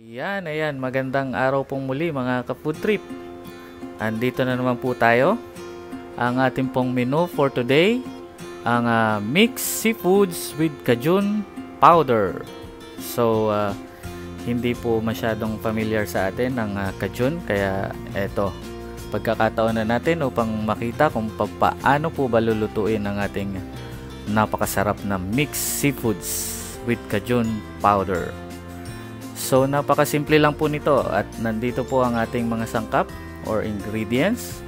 Ayan, ayan. Magandang araw pong muli mga ka-food trip. Andito na naman po tayo. Ang ating pong menu for today, ang uh, mixed seafoods with cajun powder. So, uh, hindi po masyadong familiar sa atin ang uh, cajun, kaya eto, pagkakataon na natin upang makita kung paano po ba lulutuin ang ating napakasarap na mixed seafoods with cajun powder. So napakasimple lang po nito at nandito po ang ating mga sangkap or ingredients.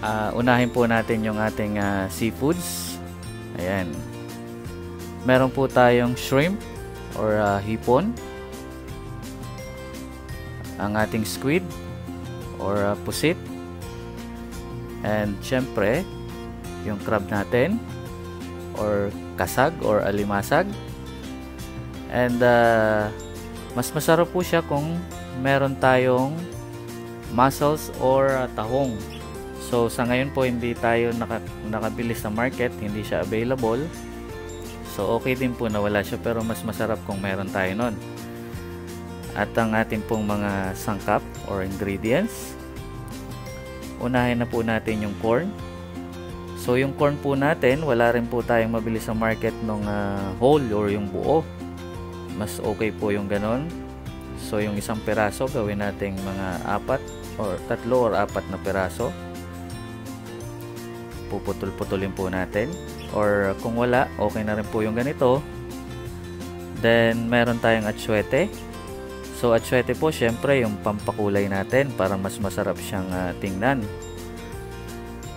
Uh, unahin po natin yung ating uh, seafoods. Ayan. Meron po tayong shrimp or uh, hipon. Ang ating squid or uh, pusit. And syempre, yung crab natin or kasag or alimasag. And uh, mas masarap po siya kung meron tayong mussels or uh, tahong. So sa ngayon po hindi tayo naka, nakabili sa market, hindi siya available. So okay din po na wala siya pero mas masarap kung meron tayo nun. At ang ating pong mga sangkap or ingredients. Unahin na po natin yung corn. So yung corn po natin, wala rin po tayong mabili sa market ng uh, whole or yung buo. Mas okay po yung ganon. So yung isang peraso, gawin nating mga apat or tatlo or apat na peraso. Puputol-putulin po natin. Or kung wala, okay na rin po yung ganito. Then meron tayong atsuete. So atsuete po, syempre yung pampakulay natin para mas masarap siyang uh, tingnan.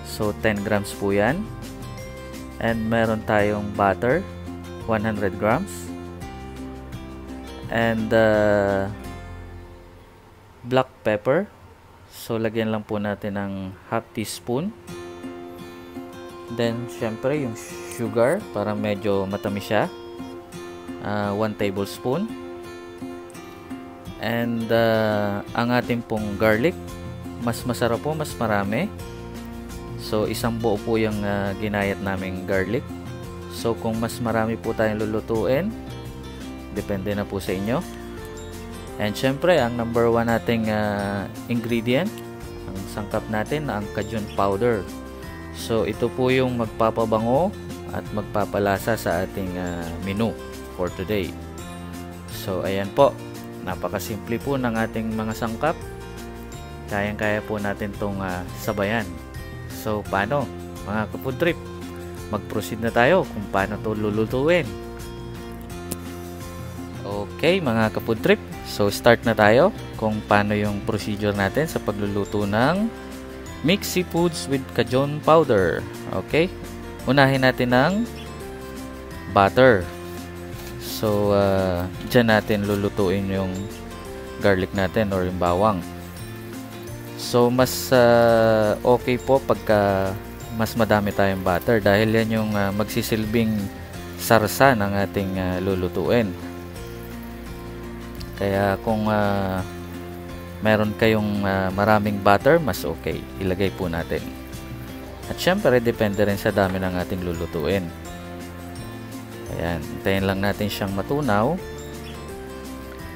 So 10 grams po yan. And meron tayong butter, 100 grams. And uh, black pepper. So lagyan lang po natin ng half teaspoon. Then syempre yung sugar para medyo matamis siya. Uh, 1 tablespoon. And uh, ang ating pong garlic, mas masarap po, mas marami. So, isang buo po yung uh, ginayat naming garlic. So, kung mas marami po tayong lulutuin, depende na po sa inyo. And syempre, ang number one nating uh, ingredient, ang sangkap natin, ang cajun powder. So, ito po yung magpapabango at magpapalasa sa ating uh, menu for today. So, ayan po. Napakasimple po ng ating mga sangkap. Kayang-kaya po natin itong uh, sabayan. So, paano? Mga kapod trip, mag-proceed na tayo kung paano to lulutuin. Okay, mga kapod trip. So, start na tayo kung paano yung procedure natin sa pagluluto ng mixed seafoods with cajun powder. Okay? Unahin natin ng butter. So, uh, dyan natin lulutuin yung garlic natin or yung bawang. So mas uh, okay po pagka mas madami tayong butter dahil yan yung uh, magsisilbing sarsa ng ating uh, lulutuin. Kaya kung uh, meron kayong uh, maraming butter, mas okay. Ilagay po natin. At syempre, depende rin sa dami ng ating lulutuin. Ayan, hintayin lang natin siyang matunaw.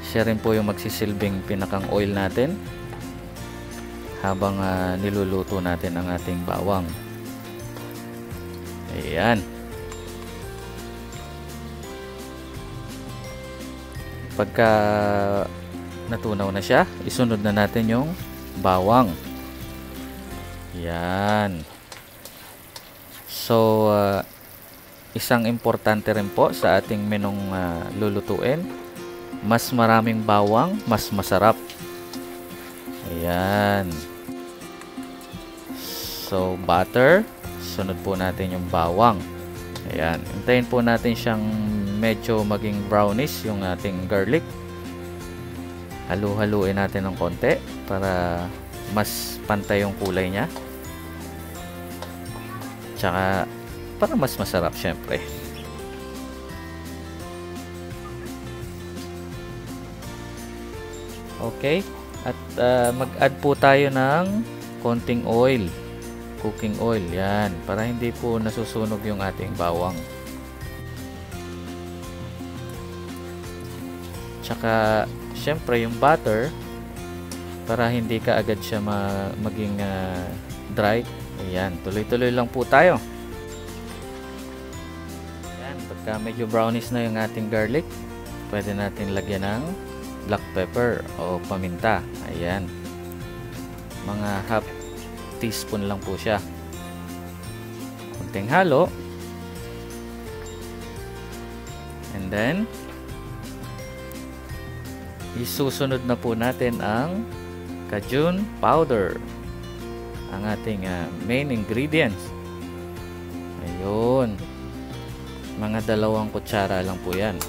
Siya rin po yung magsisilbing pinakang oil natin habang uh, niluluto natin ang ating bawang. Ayan. Pagka natunaw na siya, isunod na natin yung bawang. Yan. So, uh, isang importante rin po sa ating menong uh, lulutuin, mas maraming bawang, mas masarap. Ayan. So, butter. Sunod po natin yung bawang. Ayan. Hintayin po natin siyang medyo maging brownish yung ating garlic. Halu-haluin natin ng konti para mas pantay yung kulay niya. Tsaka para mas masarap syempre. Okay. At uh, mag-add po tayo ng konting oil cooking oil. Yan. Para hindi po nasusunog yung ating bawang. Tsaka, syempre yung butter, para hindi ka agad siya ma maging uh, dry. Ayan, tuloy-tuloy lang po tayo. Ayan, pagka medyo brownish na yung ating garlic, pwede natin lagyan ng black pepper o paminta. Ayan. Mga half teaspoon lang po siya. Kunting halo. And then, isusunod na po natin ang cajun powder. Ang ating uh, main ingredients. Ayun. Mga dalawang kutsara lang po yan.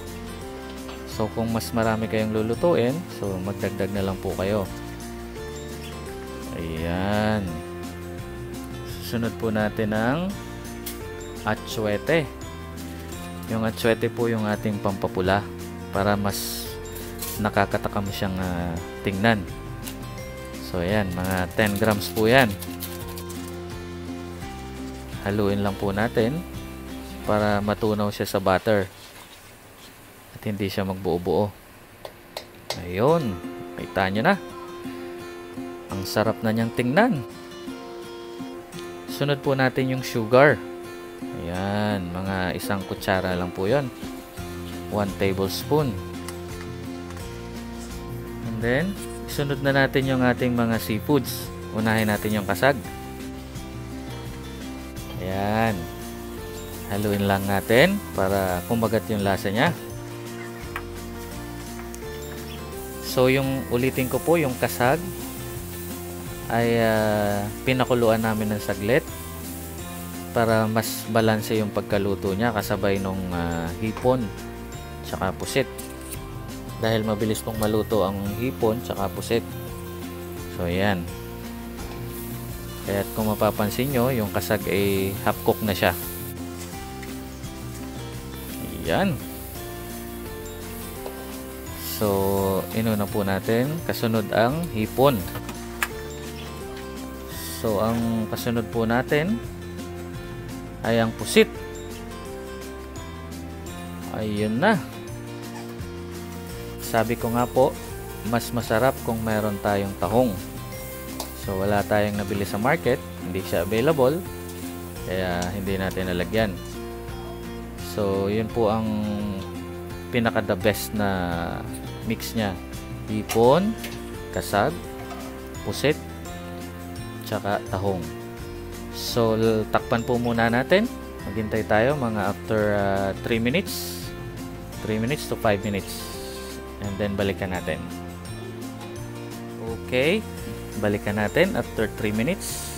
So, kung mas marami kayong lulutuin, so magdagdag na lang po kayo. Ayan. Susunod po natin ang atsuete. Yung atsuete po yung ating pampapula para mas nakakatakam siyang uh, tingnan. So ayan, mga 10 grams po yan. Haluin lang po natin para matunaw siya sa butter. At hindi siya magbuo-buo. Ayun, kita nyo na. Ang sarap na niyang tingnan. Sunod po natin yung sugar. Ayan, mga isang kutsara lang po yon. 1 tablespoon. And then, sunod na natin yung ating mga seafoods. Unahin natin yung kasag. Ayan. Haluin lang natin para kumagat yung lasa niya. So, yung ulitin ko po, yung kasag ay uh, pinakuluan namin ng saglit para mas balanse yung pagkaluto niya kasabay nung uh, hipon tsaka pusit dahil mabilis pong maluto ang hipon tsaka pusit. So yan kaya kung mapapansin nyo yung kasag ay half cook na siya. Yan so inuna po natin. Kasunod ang hipon. So ang kasunod po natin ay ang pusit. Ayun na. Sabi ko nga po, mas masarap kung meron tayong tahong. So wala tayong nabili sa market, hindi siya available, kaya hindi natin nalagyan. So yun po ang pinaka the best na mix niya. Hipon, kasag, pusit, tsaka tahong. So, takpan po muna natin. Maghintay tayo mga after 3 uh, minutes. 3 minutes to 5 minutes. And then, balikan natin. Okay. Balikan natin after 3 minutes.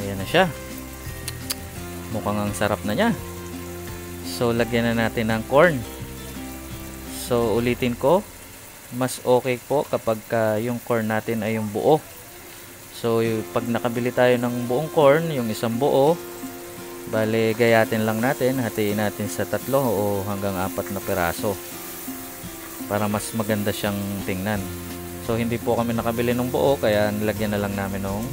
Ayan na siya. Mukhang ang sarap na niya. So, lagyan na natin ng corn. So, ulitin ko. Mas okay po kapag uh, yung corn natin ay yung buo. So, pag nakabili tayo ng buong corn, yung isang buo, bale gayatin lang natin, hatiin natin sa tatlo o hanggang apat na peraso para mas maganda siyang tingnan. So, hindi po kami nakabili ng buo, kaya nilagyan na lang namin ng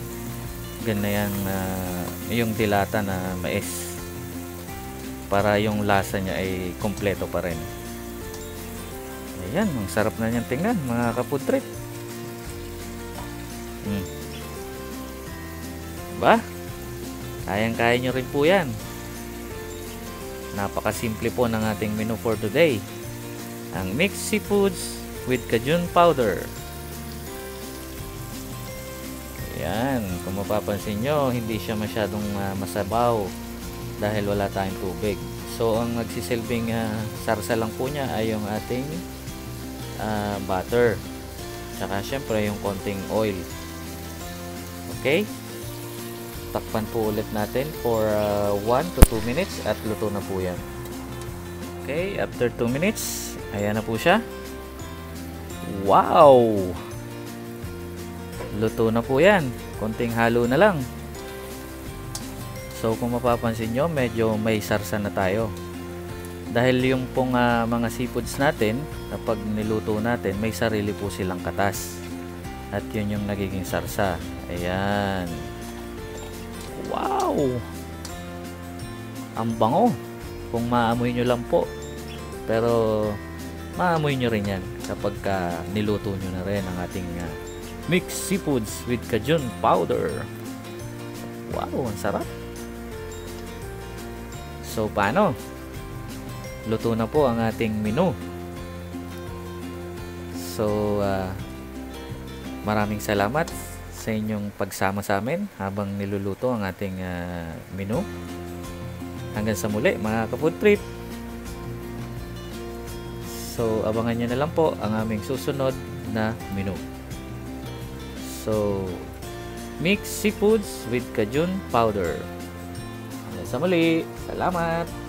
ganyan uh, yung dilata na mais para yung lasa niya ay kompleto pa rin. Ayan, ang sarap na niyang tingnan mga kaputrit. Hmm. Ba? Kayang-kaya nyo rin po yan. Napakasimple po ng ating menu for today. Ang mixed seafoods with cajun powder. Ayan, kung mapapansin nyo, hindi siya masyadong uh, masabaw dahil wala tayong tubig. So, ang nagsisilbing uh, sarsa lang po niya ay yung ating uh, butter. Tsaka syempre yung konting oil. Okay? takpan po ulit natin for 1 uh, to 2 minutes at luto na po yan okay after 2 minutes ayan na po siya. Wow! Luto na po yan. Konting halo na lang. So kung mapapansin nyo medyo may sarsa na tayo. Dahil yung pong uh, mga seafoods natin kapag niluto natin may sarili po silang katas. At yun yung nagiging sarsa. Ayan. Wow! Ang bango. Kung maamoy nyo lang po. Pero maamoy nyo rin yan kapag ka niluto nyo na rin ang ating uh, mixed seafoods with cajun powder. Wow, ang sarap. So, paano? Luto na po ang ating menu. So, uh, maraming salamat sa inyong pagsama sa amin habang niluluto ang ating uh, menu. Hanggang sa muli mga ka-food trip. So, abangan nyo na lang po ang aming susunod na menu. So, mix seafoods with cajun powder. Hanggang sa muli. Salamat!